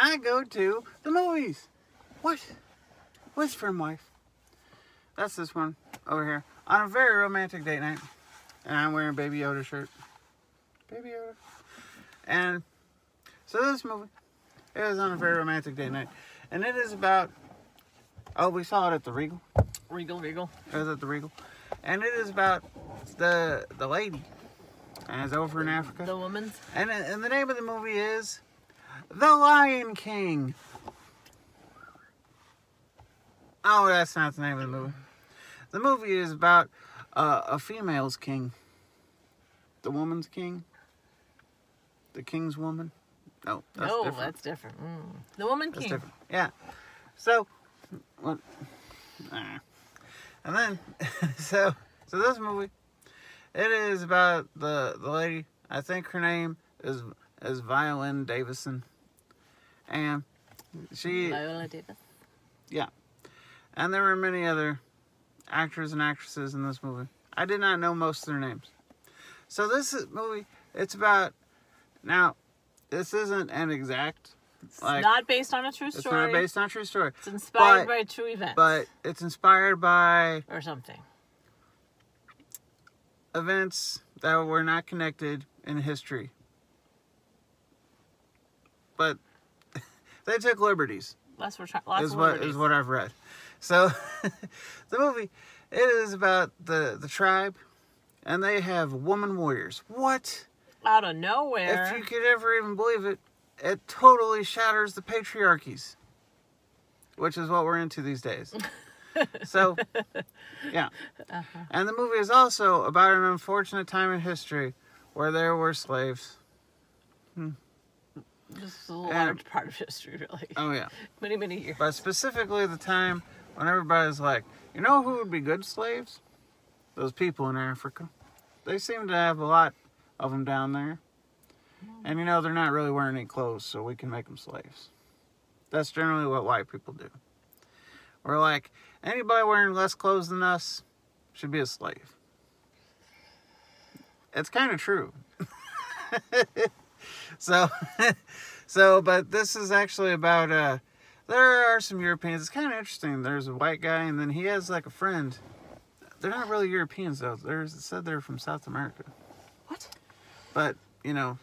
I go to the movies. What? With from wife. That's this one over here. On a very romantic date night. And I'm wearing a Baby Yoda shirt. Baby Yoda. And so this movie it is on a very romantic date night. And it is about oh we saw it at the Regal. Regal, regal. It was at the Regal. And it is about the the lady. And it's over in Africa. The woman's. And, and the name of the movie is The Lion King. Oh, that's not the name of the movie. The movie is about uh, a female's king. The woman's king. The king's woman. No, that's no, different. that's different. Mm. The woman That's king. different. Yeah. So, what? ah. And then, so, so this movie, it is about the the lady. I think her name is is Violin Davison, and she Viola Davis. Yeah, and there were many other actors and actresses in this movie. I did not know most of their names. So this movie, it's about now. This isn't an exact. It's Like, not based on a true It's story. not based on a true story. it's inspired but- by true events. but it's inspired by or something. events that were not connected in history. But they took liberties. Of lots is what liberties. is what I've read. So the movie it is about the the tribe and they have woman warriors. What? Out of nowhere. If you could ever even believe it, it totally shatters the patriarchies. Which is what we're into these days. so yeah. Uh-huh. And the movie is also about an unfortunate time in history where there were slaves. This is a And- large part of history, really. Oh yeah. many, many years. But specifically the time when everybody's like, you know who would be good slaves? Those people in Africa. They seem to have a lot of them down there. And you know, they're not really wearing any clothes, so we can make them slaves. That's generally what white people do. We're like, anybody wearing less clothes than us should be a slave. It's kind of true. so, so, but this is actually about, uh, there are some Europeans. It's kind of interesting. There's a white guy, and then he has like a friend. They're not really Europeans though. There's it said they're from South America, What? but you know,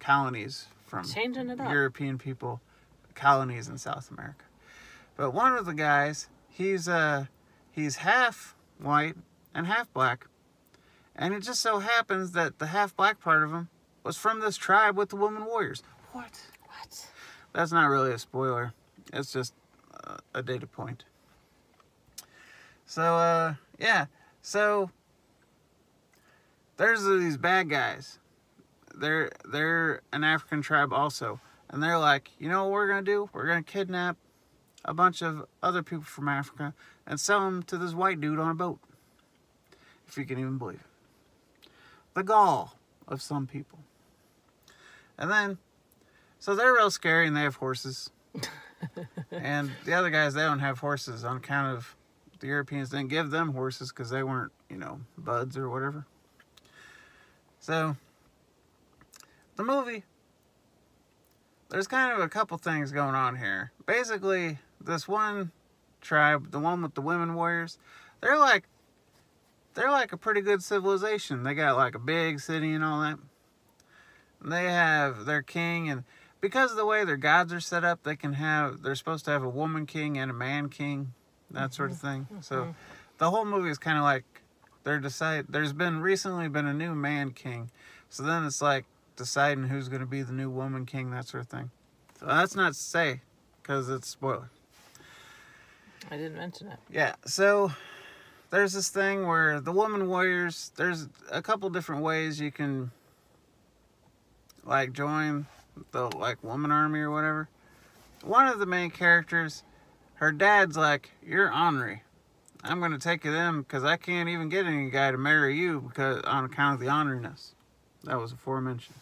colonies from Changing it up. European people, colonies in South America. But one of the guys, he's uh, he's half white and half black, and it just so happens that the half black part of him was from this tribe with the woman warriors. What? What? That's not really a spoiler. It's just uh, a data point. So, uh, yeah. So, there's these bad guys. They're they're an African tribe also, and they're like, you know what we're gonna do? We're gonna kidnap a bunch of other people from Africa and sell them to this white dude on a boat. If you can even believe it. The gall of some people. And then, so they're real scary and they have horses. and the other guys, they don't have horses on account of the Europeans didn't give them horses because they weren't, you know, buds or whatever. So, the movie, there's kind of a couple things going on here. Basically, this one tribe, the one with the women warriors, they're like, they're like a pretty good civilization. They got like a big city and all that. They have their king and because of the way their gods are set up, they can have they're supposed to have a woman king and a man king, that sort of mm-hmm. thing. So mm-hmm. the whole movie is kind of like they're decide there's been recently been a new man king. So then it's like deciding who's going to be the new woman king, that sort of thing. So that's not to say cuz it's spoiler. I didn't mention it. Yeah, so there's this thing where the woman warriors, there's a couple different ways you can like join the like woman army or whatever. One of the main characters, her dad's like, "You're ornery. I'm gonna take you them because I can't even get any guy to marry you because on account of the orneriness." That was aforementioned.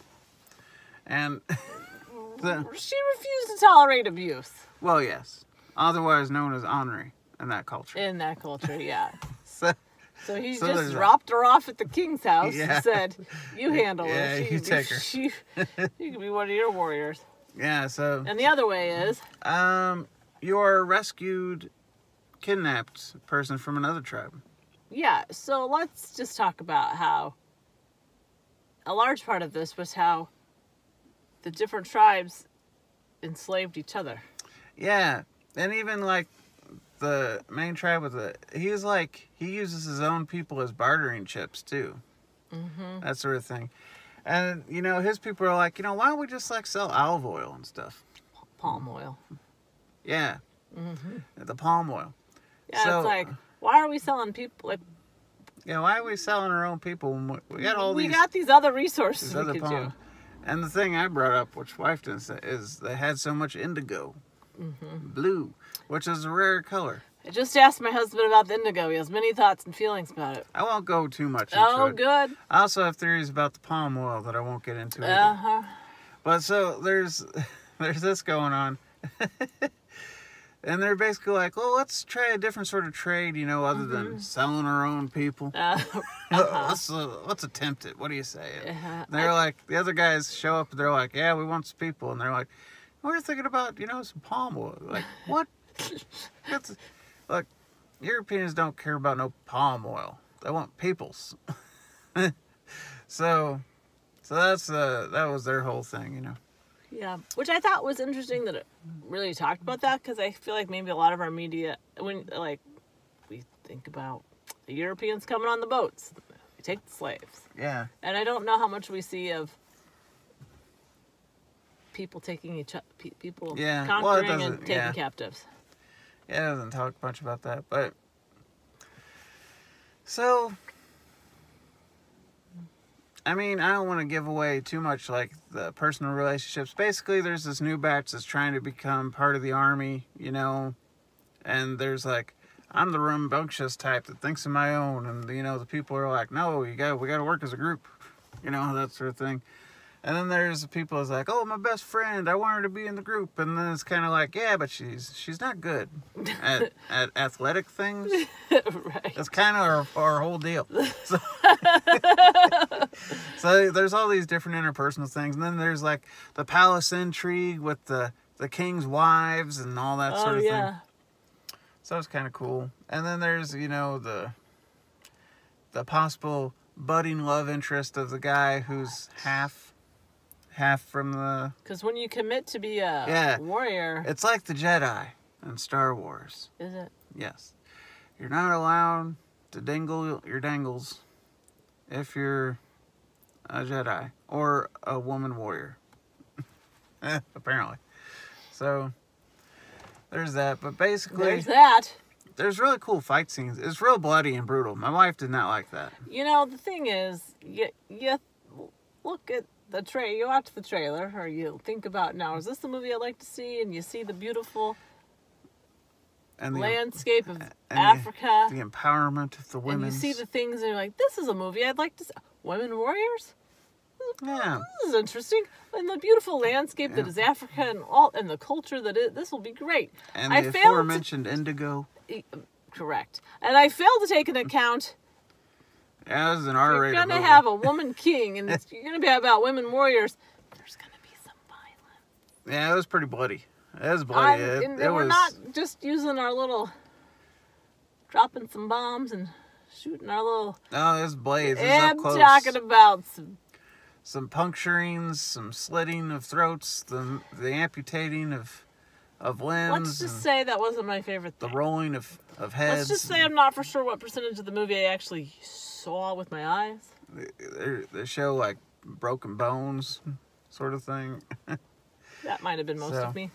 And the, She refused to tolerate abuse well, yes, otherwise known as ornery in that culture. in that culture, yeah. So, he So just dropped her off at the king's house Yeah. and said, "You handle Yeah, her. She, you take her." She, she can be one of your warriors." Yeah, so And the other way is um, you're rescued, kidnapped person from another tribe. Yeah, so let's just talk about how a large part of this was how the different tribes enslaved each other. Yeah, and even like the main tribe with the he's like he uses his own people as bartering chips too, Mm-hmm. that sort of thing. And you know his people are like, you know, why don't we just like sell olive oil and stuff? Palm oil. Yeah, Mm-hmm. the palm oil. Yeah, So- it's like, why are we selling people? Like, Yeah, why are we selling our own people? when we- We got all we these, got these other resources these we could palm. do. And the thing I brought up, which wife didn't say, is they had so much indigo, Mm-hmm. blue, which is a rare color. I just asked my husband about the indigo. He has many thoughts and feelings about it. I won't go too much into Oh, it. good. I also have theories about the palm oil that I won't get into. Uh huh. But so there's there's this going on. and they're basically like, well, let's try a different sort of trade, you know, other than selling our own people. Uh, let's uh, let's attempt it. What do you say? uh-huh. They're like the other guys show up. and They're like, yeah, we want some people, and they're like, we're thinking about you know some palm oil. Like what? That's look, Europeans don't care about no palm oil. They want peoples. so, so that's uh that was their whole thing, you know. Yeah, which I thought was interesting that it really talked about that because I feel like maybe a lot of our media, when like we think about the Europeans coming on the boats, we take the slaves, Yeah, and I don't know how much we see of people taking each people Yeah, well, conquering and doesn't- taking yeah. captives. yeah, it doesn't talk much about that, but so. I mean, I don't want to give away too much like the personal relationships. Basically, there's this new batch that's trying to become part of the army, you know, and there's like I'm the rambunctious type that thinks of my own, and you know the people are like, no, you got we got to work as a group, you know that sort of thing. And then there's people that's like, oh, my best friend, I want her to be in the group, and then it's kind of like, yeah, but she's she's not good at at athletic things. right. That's kind of our, our whole deal. So, so there's all these different interpersonal things, and then there's like the palace intrigue with the the king's wives and all that Oh sort of yeah. thing. So it's kind of cool. And then there's you know the the possible budding love interest of the guy who's half half from uh, the. Because when you commit to be a Yeah. warrior, It's like the Jedi in Star Wars. is it? Yes. You're not allowed to dangle your dangles if you're a Jedi or a woman warrior. Apparently. So there's that. But basically, There's that. there's really cool fight scenes. It's real bloody and brutal. My wife did not like that. You know, the thing is, you, you look at the tra you watch the trailer, or you think about now, is this the movie I'd like to see? And you see the beautiful And the, landscape of and the- Africa, the empowerment of the and women. you see the things, and you're like, this is a movie I'd like to see. Women warriors? Yeah. This is interesting. And the beautiful landscape that Yeah. is Africa and all, and the culture that this will be great. And I the failed to- aforementioned indigo. Correct. And I failed to take into account Yeah, this is an you're going to have a woman king, and it's, you're going to be about women warriors. There's going to be some violence. Yeah, it was pretty bloody. It was bloody. I'm- It, and it we're was. not just using our little dropping some bombs and shooting our little. No, it's blades. It's I'm close. talking about some. some puncturings, some slitting of throats, the the amputating of of limbs, Let's just say that wasn't my favorite the rolling of of heads. Let's just say I'm not for sure what percentage of the movie I actually saw with my eyes. they, they show like broken bones, sort of thing. That might have been most So, of me.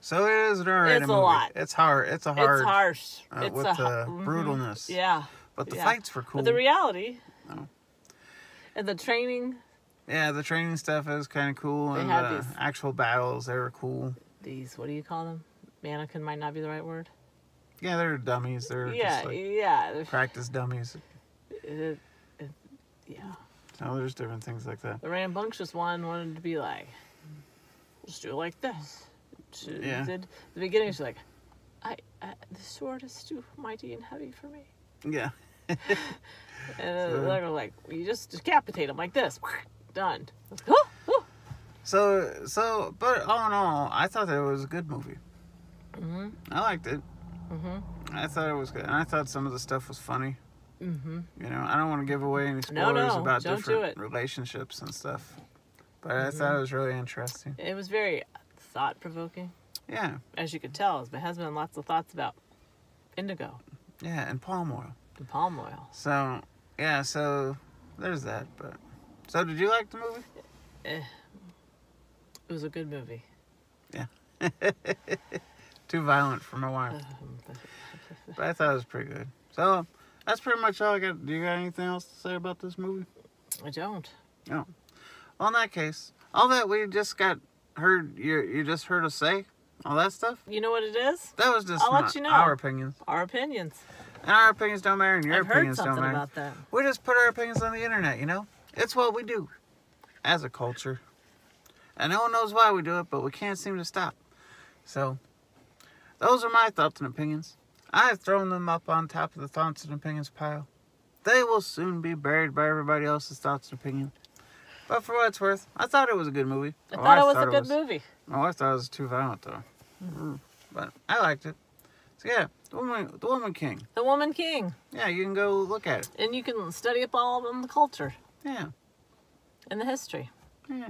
So it is an R-rated It's a movie. lot. It's hard. It's a hard. it's harsh. uh, it's with a the mhm. brutalness. Yeah. But the yeah. fights were cool. But the reality. Oh. And the training, yeah, the training stuff is kind of cool, They and the these- actual battles they were cool. These, what do you call them? Mannequin might not be the right word. Yeah, they're dummies. They're yeah, just like yeah. they're- practice dummies. it- it- yeah. So there's different things like that. The rambunctious one wanted to be like, let's do it like this. She Yeah. did the beginning. She's like, I, I the sword is too mighty and heavy for me. Yeah. And So- they're like, you just decapitate him like this. Done. Oh, oh. So so, but all in all, I thought that it was a good movie. Mm-hmm. I liked it. Mm-hmm. I thought it was good, and I thought some of the stuff was funny. Mm-hmm. You know, I don't want to give away any spoilers no, about different. Mm-hmm. relationships and stuff. But I thought it was really interesting. It was very thought provoking. Yeah, As you could tell, my husband had lots of thoughts about indigo yeah, and palm oil. and palm oil. So yeah, so there's that. But so, did you like the movie? Eh. It was a good movie. Yeah. Too violent for my wife, but I thought it was pretty good. So that's pretty much all I got. Do you got anything else to say about this movie? I don't. Well, in that case, all that we just got heard, you you just heard us say, all that stuff. You know what it is? That was just I'll let you know. our opinions, Our opinions. and our opinions don't matter, and your I've opinions don't matter. about that. We just put our opinions on the internet, you know? It's what we do as a culture. And no one knows why we do it, but we can't seem to stop. So, those are my thoughts and opinions. I have thrown them up on top of the thoughts and opinions pile. They will soon be buried by everybody else's thoughts and opinions. But for what it's worth, I thought it was a good movie. I My thought it was a good movie. My wife thought it was too violent, though. Mm. But I liked it. So yeah, the woman, the woman king. The Woman King. Yeah, you can go look at it. And you can study up all on the culture Yeah, and the history. yeah.